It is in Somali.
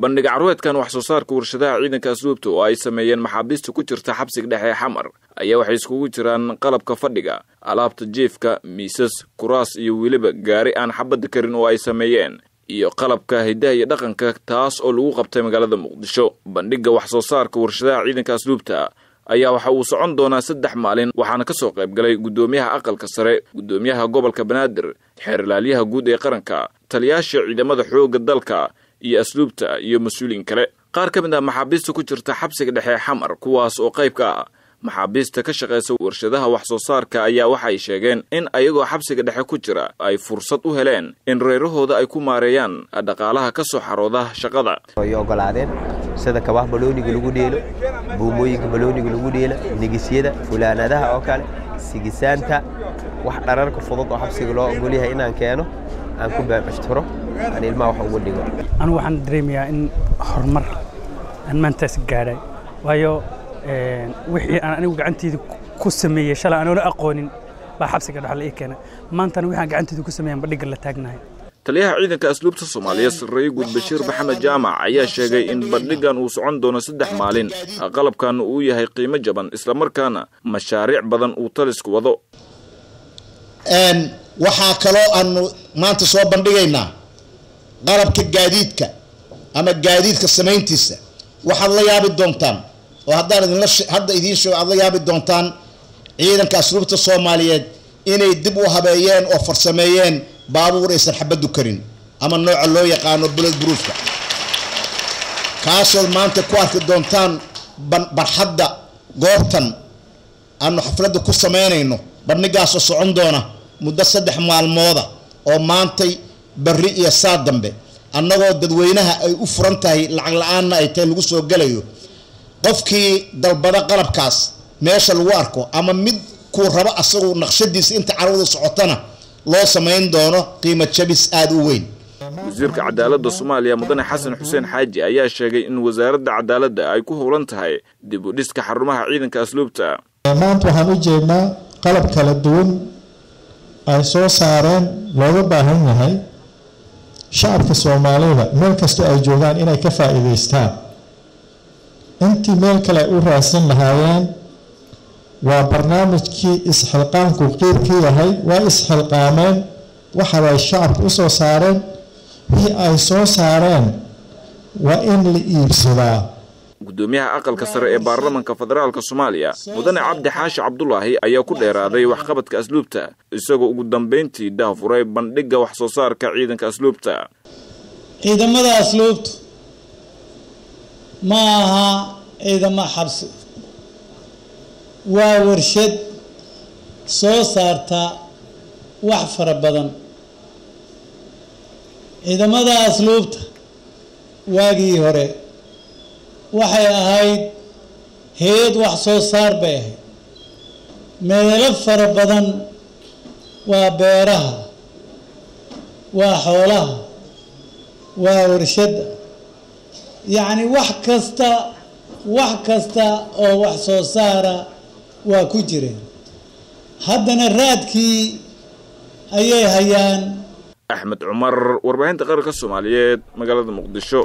bandhig carweedkan wax soo saarka warshadaha ciidanka asluubta oo ay sameeyeen maxaabiista ku jirta xabsiga dhexe xamar ayaa waxay iskugu jiraan qalabka fadhiga alaabta jiefka miisas kuraas iyo weliba gaari aan xabadda karin oo ay sameeyeen iyo qalabka hiddaha iyo dhaqanka taas oo lagu qabtay magaalada muqdisho. Bandhigga wax soo saarka warshadaha ciidanka asluubta ayaa waxa uu socon doonaa saddex maalin waxaana ka soo qayb galay guddoomiyaha aqalka sare guddoomiyaha gobolka banaadir xeerlaalyaha guud ee qaranka taliyaasha ciidamada xoogga dalka iyo asluubta iyo mas'uuliin kale. Qaar ka mid ah maxaabiista ku jirta xabsiga dhexe xamar kuwaas oo qayb ka ah. Maxaabiista ka shaqaysa warshadaha wax soo saarka ayaa waxay sheegeen in ayagoo xabsiga dhexe ku jira ay fursad u heleen in reerahooda ay ku maareeyaan dhaqaalaha ka soo xarooda shaqada. Ay ogolaadeen sida kabaha balooniga lagu dheelo buumooyinka balooniga lagu dheela nigisyada fulaanadaha oo kale sigisaanta wax dhararka fudud oo xabsiga loo ogolyahay inaan keeno aan ku baabashtiro aan ilmaha wax ugu dhigo. Anigu waxaan dareemayaa in horumar aan maantaas gaadhay waayo wixii aan anigu gacanteyda ku sameeyey shalay aanoona aqoonin baa xabsiga dhexla ii keenay. Maantana wixii aan gacanteyda ku sameeyan badhigga la taagnahay. Taliyaha ciidanka asluubta soomaaliya sarreeye guud bashiir maxamed jaamac ayaa sheegay in bandhigan uu socon doono saddex maalin. Qalabkaana uu yahay qiimo jaban islamarkaana mashaariic badan uu talisku wado. Waxaa kaloo aanu maanta soo bandhigaynaa qalabka gaadiidka ama gaadiidka samayntiisa waxaad la yaabi doontaan oo haddaan idinla hadda idiin sheego aad la yaabi doontaan ciidanka asluubta soomaaliyeed inay dib u habeeyeen oo farsameeyeen baabuur aysan xabaddu karin ama nooca loo yaqaano bulad buruufka kaasood maanta ku arki doontaan barxadda goobtan aanu xafladda ku samaynayno bandhigaasoo socon doona muddo saddex maalmooda oo maantay barri iyo saa dambe. Annagoo dadweynaha ay u furan tahay lacag la'aanna ay tahay lagu soo gelayo. Qofkii dalbada qalabkaas meesha lagu arko ama mid kuu rabo asagu naqshadiisa inta carwada socotana loo samayn doono qiimo jabis aada u weyn. Wasiirka cadaaladda soomaaliya mudane xasan xuseen xaaji ayaa sheegay in wasaaradda cadaaladda ay ku howlan tahay dib u dhiska xarumaha ciidanka asluubta. Maanta waxaan u jeednaa qalab kala duwan ay soo saareen looga baahan yahay shacabka soomaalida meel kastoo ay joogaan inay ka faa'iidaystaan. Intii meel kale ay u raadsan lahaayeen waa barnaamijkii isxilqaanku qiirkii yahay waa isxilqaameen waxabay shacabka u soo saareen wixii ay soo saareen waa in la iibsadaa guddoomiyaha aqalka sare ee baarlamanka federaalka soomaaliya mudane cabdi xaashi cabdulaahi ayaa ku dheeraaday waxqabadka asluubta isagoo ugu dambayntii daafuray bandhigga wax soo saarka ciidanka asluubta. Ciidamada asluubtu ma aha ciidamo xabsi. Waa warshad soo saarta wax fara badan. Ciidamada asluubta waagii hore waxay ahayd hay'ad wax soo saar bay ahayd. Meelo fara badan waa beeraha waa xoolaha waa warshadda. Yacni wax kasta wax kasta oo wax soo saara waa ku jireen. Haddana raadkii ayay hayaan. Axmed cumar warbaahinta qaranka soomaaliyeed magaalada muqdisho